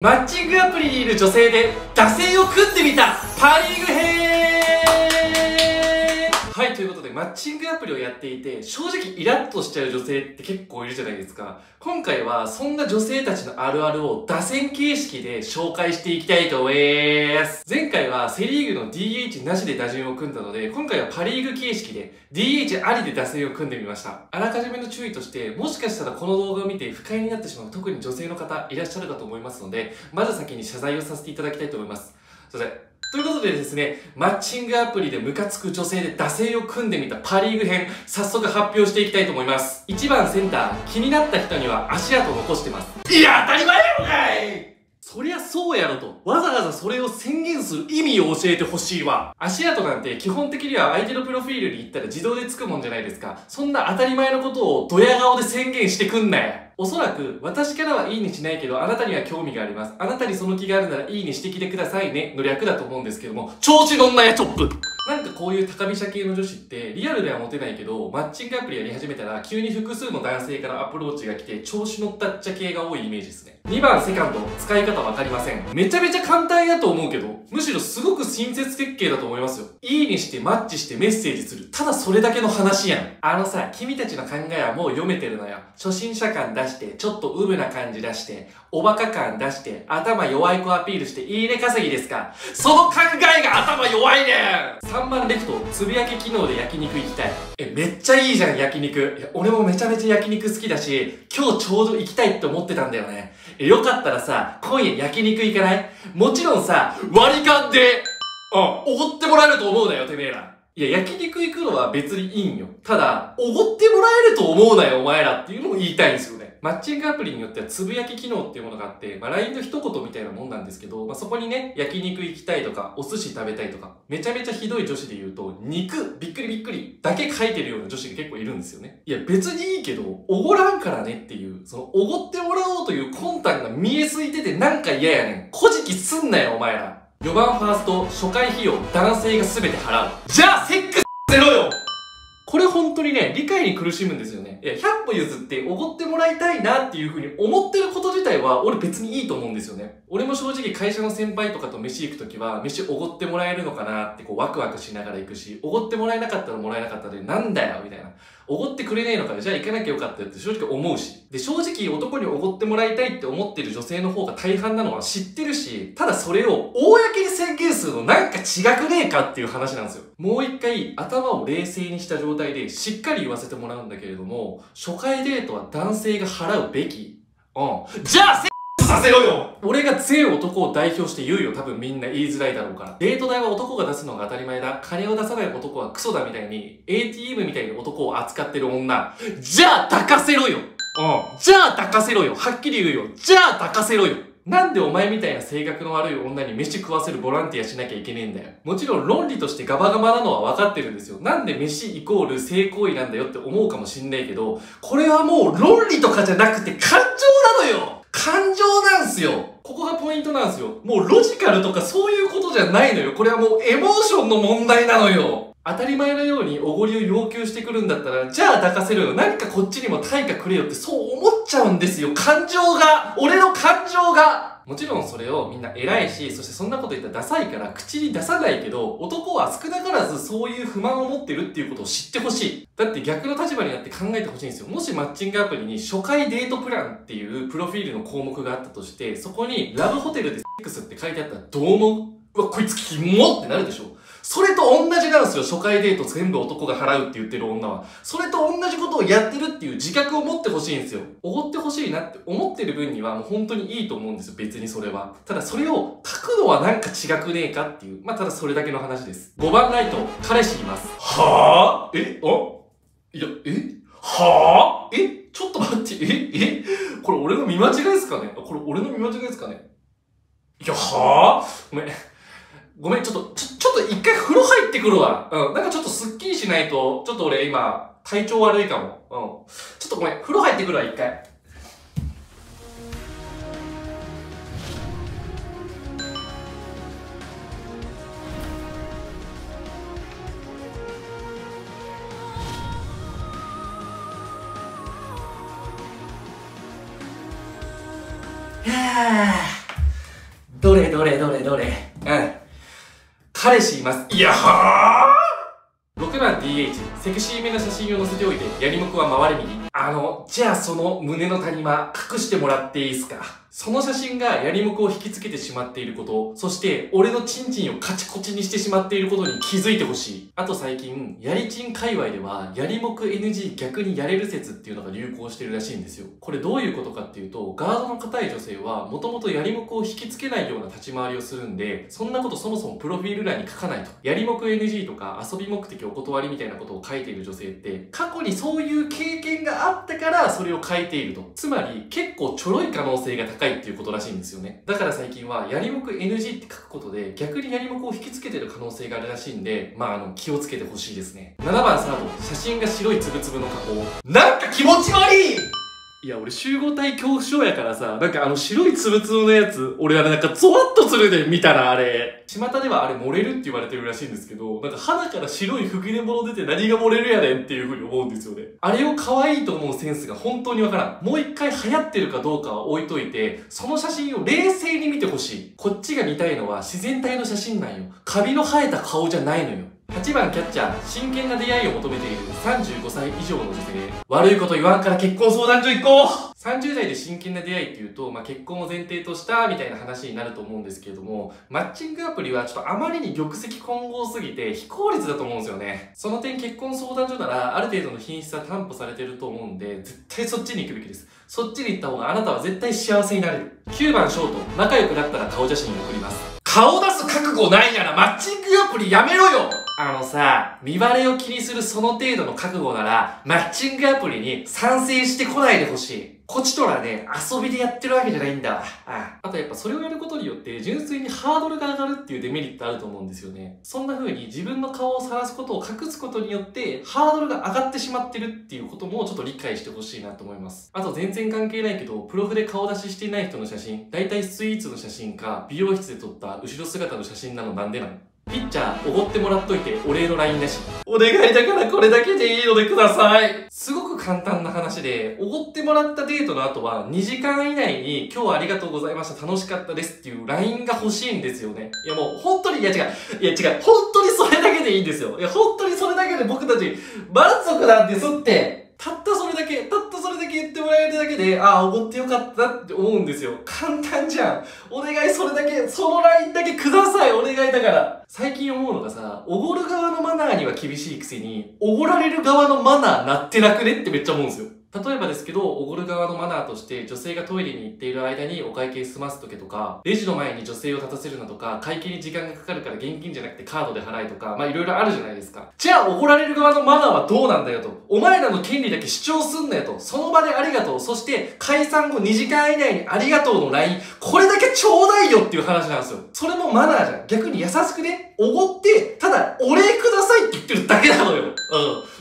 マッチングアプリにいる女性で惰性を組んでみたパリーグ編、ということで、マッチングアプリをやっていて、正直イラッとしちゃう女性って結構いるじゃないですか。今回は、そんな女性たちのあるあるを打線形式で紹介していきたいと思います。前回はセリーグの DH なしで打順を組んだので、今回はパリーグ形式で DH ありで打線を組んでみました。あらかじめの注意として、もしかしたらこの動画を見て不快になってしまう特に女性の方いらっしゃるかと思いますので、まず先に謝罪をさせていただきたいと思います。それということでですね、マッチングアプリでムカつく女性で惰性を組んでみたパリーグ編、早速発表していきたいと思います。1番センター、気になった人には足跡を残してます。いや、当たり前やろかいそりゃそうやろと、わざわざそれを宣言する意味を教えてほしいわ。足跡なんて基本的には相手のプロフィールに行ったら自動でつくもんじゃないですか。そんな当たり前のことをドヤ顔で宣言してくんなよ。おそらく、私からはいいにしないけど、あなたには興味があります。あなたにその気があるならいいにしてきてくださいね、の略だと思うんですけども、調子乗んなやチョップなんかこういう高飛車系の女子って、リアルではモテないけど、マッチングアプリやり始めたら、急に複数の男性からアプローチが来て、調子乗ったっちゃ系が多いイメージですね。2番セカンド、使い方わかりません。めちゃめちゃ簡単やと思うけど、むしろすごく親切設計だと思いますよ。いいにしてマッチしてメッセージする。ただそれだけの話やん。あのさ、君たちの考えはもう読めてるのよ。初心者感出して、ちょっとウブな感じ出して、おバカ感出して、頭弱い子アピールして、いいね稼ぎですかその考えが頭弱いねレフト、つぶやき機能で焼肉行きたい。え、めっちゃいいじゃん、焼肉。いや、俺もめちゃめちゃ焼肉好きだし、今日ちょうど行きたいって思ってたんだよね。え、よかったらさ、今夜焼肉行かない？もちろんさ、割り勘で、うん、おごってもらえると思うなよ、てめえら。いや、焼肉行くのは別にいいんよ。ただ、おごってもらえると思うなよ、お前らっていうのを言いたいんですよマッチングアプリによってはつぶやき機能っていうものがあって、まあ、LINE の一言みたいなもんなんですけど、まあ、そこにね、焼肉行きたいとか、お寿司食べたいとか、めちゃめちゃひどい女子で言うと、肉、びっくりびっくりだけ書いてるような女子が結構いるんですよね。いや、別にいいけど、おごらんからねっていう、その、おごってもらおうという魂胆が見えすいててなんか嫌やねん。古事記すんなよ、お前ら。4番ファースト、初回費用、男性が全て払う。じゃあ、セックスせろよこれ本当にね、理解に苦しむんですよね。いや、100歩譲っておごってもらいたいなっていうふうに思ってること自体は、俺別にいいと思うんですよね。俺も正直会社の先輩とかと飯行くときは、飯おごってもらえるのかなってこうワクワクしながら行くし、おごってもらえなかったらもらえなかったで、なんだよみたいな。おごってくれねえのかじゃあ行かなきゃよかったよって正直思うし。で、正直男におごってもらいたいって思ってる女性の方が大半なのは知ってるし、ただそれを公に宣言するのなんか違くねえかっていう話なんですよ。もう一回頭を冷静にした状態でしっかり言わせてもらうんだけれども、初回デートは男性が払うべき。うん。じゃあさせろよ俺が全男を代表して言うよ。多分みんな言いづらいだろうから。デート代は男が出すのが当たり前だ。金を出さない男はクソだみたいに、ATM みたいに男を扱ってる女。じゃあ抱かせろようん。じゃあ抱かせろよはっきり言うよ。じゃあ抱かせろよなんでお前みたいな性格の悪い女に飯食わせるボランティアしなきゃいけねえんだよ。もちろん論理としてガバガバなのは分かってるんですよ。なんで飯イコール性行為なんだよって思うかもしんないけど、これはもう論理とかじゃなくて感すよここがポイントなんですよ。もうロジカルとかそういうことじゃないのよ。これはもうエモーションの問題なのよ。当たり前のようにおごりを要求してくるんだったら、じゃあ抱かせるよ。何かこっちにも対価くれよってそう思っちゃうんですよ。感情が俺の感情がもちろんそれをみんな偉いし、そしてそんなこと言ったらダサいから口に出さないけど、男は少なからずそういう不満を持ってるっていうことを知ってほしい。だって逆の立場になって考えてほしいんですよ。もしマッチングアプリに初回デートプランっていうプロフィールの項目があったとして、そこにラブホテルでセックスって書いてあったらどう思う？うわ、こいつキモってなるでしょそれと同じなんですよ。初回デート全部男が払うって言ってる女は。それと同じことをやってるっていう自覚を持ってほしいんですよ。おごってほしいなって思ってる分にはもう本当にいいと思うんですよ。別にそれは。ただそれを書くのはなんか違くねえかっていう。まあ、ただそれだけの話です。5番ライト、彼氏います。はぁえ？あ？いや、え？はぁえ？ちょっと待って、え？え？これ俺の見間違いですかね？これ俺の見間違いですかね？いや、はぁごめん。ごめん、ちょっと、ちょ、ちょっと一回風呂入ってくるわ。うん。なんかちょっとスッキリしないと、ちょっと俺今、体調悪いかも。うん。ちょっとごめん、風呂入ってくるわ、一回。どれどれどれどれ。うん。彼氏います。いやはぁ !6 番 DH、セクシーめな写真を載せておいて、やりもくは回れ右。あの、じゃあその胸の谷間、隠してもらっていいですか？その写真がやりもくを引きつけてしまっていること、そして俺のチンチンをカチコチにしてしまっていることに気づいてほしい。あと最近、やりチン界隈では、やりもく NG 逆にやれる説っていうのが流行してるらしいんですよ。これどういうことかっていうと、ガードの硬い女性は、もともとやりもくを引きつけないような立ち回りをするんで、そんなことそもそもプロフィール欄に書かないと。やりもく NG とか遊び目的お断りみたいなことを書いている女性って、過去にそういう経験があったからそれを書いていると。つまり、結構ちょろい可能性が高いっていうことらしいんですよね。だから最近は、やりもく NG って書くことで、逆にやりもくを引きつけてる可能性があるらしいんで、まあ、あの、気をつけてほしいですね。7番サード、写真が白いつぶつぶの加工。なんか気持ち悪いいや、俺集合体恐怖症やからさ、なんかあの白いつぶつぶのやつ、俺あれなんかゾワッとするで見たらあれ。巷ではあれ漏れるって言われてるらしいんですけど、なんか肌から白い吹き出物出て何が漏れるやねんっていう風に思うんですよね。あれを可愛いと思うセンスが本当にわからん。もう一回流行ってるかどうかは置いといて、その写真を冷静に見てほしい。こっちが見たいのは自然体の写真なんよ。カビの生えた顔じゃないのよ。8番キャッチャー、真剣な出会いを求めている35歳以上の女性。悪いこと言わんから結婚相談所行こう !30 代で真剣な出会いっていうと、まあ、結婚を前提としたみたいな話になると思うんですけれども、マッチングアプリはちょっとあまりに玉石混合すぎて非効率だと思うんですよね。その点結婚相談所ならある程度の品質は担保されてると思うんで、絶対そっちに行くべきです。そっちに行った方があなたは絶対幸せになれる。9番ショート、仲良くなったら顔写真送ります。顔出す覚悟ないならマッチングアプリやめろよあのさ、見バレを気にするその程度の覚悟なら、マッチングアプリに賛成してこないでほしい。こちとらね、遊びでやってるわけじゃないんだわ。ああとやっぱそれをやることによって、純粋にハードルが上がるっていうデメリットあると思うんですよね。そんな風に自分の顔を晒すことを隠すことによって、ハードルが上がってしまってるっていうこともちょっと理解してほしいなと思います。あと全然関係ないけど、プロフで顔出ししていない人の写真、だいたいスイーツの写真か、美容室で撮った後ろ姿の写真なのなんでなのピッチャー、おごってもらっといて、お礼の LINE だし。お願いだからこれだけでいいのでください。すごく簡単な話で、おごってもらったデートの後は、2時間以内に、今日はありがとうございました、楽しかったですっていう LINE が欲しいんですよね。いやもう、本当に、いや違う、いや違う、本当にそれだけでいいんですよ。いや、本当にそれだけで僕たち、満足なんですって。たったそれだけ、たったそれだけ言ってもらえるだけで、ああ、おごってよかったって思うんですよ。簡単じゃん。お願いそれだけ、そのラインだけください。お願いだから。最近思うのがさ、おごる側のマナーには厳しいくせに、おごられる側のマナーなってなくねってめっちゃ思うんですよ。例えばですけど、おごる側のマナーとして、女性がトイレに行っている間にお会計済ますとけとか、レジの前に女性を立たせるなとか、会計に時間がかかるから現金じゃなくてカードで払いとか、まあいろいろあるじゃないですか。じゃあ、おごられる側のマナーはどうなんだよと。お前らの権利だけ主張すんなよと。その場でありがとう。そして、解散後2時間以内にありがとうの LINE、これだけちょうだいよっていう話なんですよ。それもマナーじゃん。逆に優しくね、おごって、ただ、お礼くださいって言ってるだけなのよ。うん。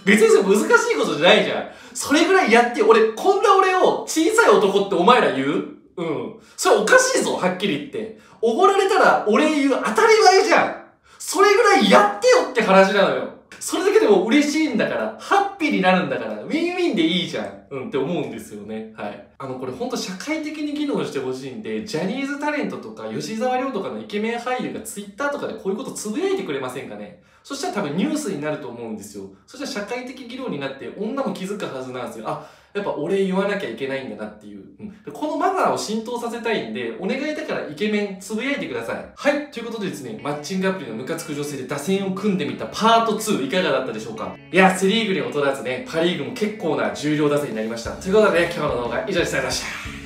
別にそれ難しいことじゃないじゃん。それぐらいやって、俺、こんな俺を小さい男ってお前ら言う？うん。それおかしいぞ、はっきり言って。おごられたら俺言う当たり前じゃん。それぐらいやってよって話なのよ。それだけでも嬉しいんだから、ハッピーになるんだから、ウィンウィンでいいじゃん。うんって思うんですよね。はい。あの、これほんと社会的に議論してほしいんで、ジャニーズタレントとか吉沢亮とかのイケメン俳優がツイッターとかでこういうことつぶやいてくれませんかね。そしたら多分ニュースになると思うんですよ。そしたら社会的議論になって女も気づくはずなんですよ。あ、やっぱ俺言わなきゃいけないんだなっていう。うん、このマナーを浸透させたいんで、お願いだからイケメンつぶやいてください。はい。ということでですね、マッチングアプリのムカつく女性で打線を組んでみたパート2いかがだったでしょうか？いや、セリーグに劣らずね、パリーグも結構な重量打線になりました。ということでね、今日の動画以上でございました。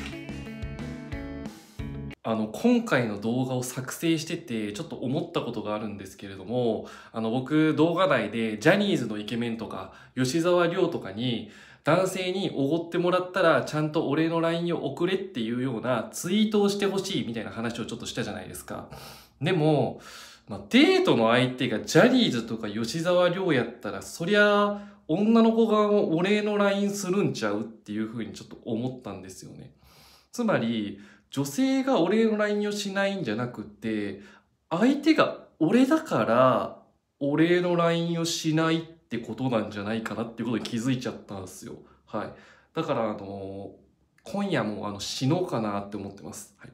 あの、今回の動画を作成してて、ちょっと思ったことがあるんですけれども、あの、僕、動画内で、ジャニーズのイケメンとか、吉沢亮とかに、男性におごってもらったらちゃんとお礼の LINE を送れっていうようなツイートをしてほしいみたいな話をちょっとしたじゃないですか。でも、まあ、デートの相手がジャニーズとか吉沢亮やったら、そりゃ女の子がお礼の LINE するんちゃうっていうふうにちょっと思ったんですよね。つまり、女性が俺の LINE をしないんじゃなくて、相手が俺だから俺の LINE をしないってことなんじゃないかなっていうことに気づいちゃったんですよ。はい。だから、あの、今夜もあの死のうかなって思ってます。はい。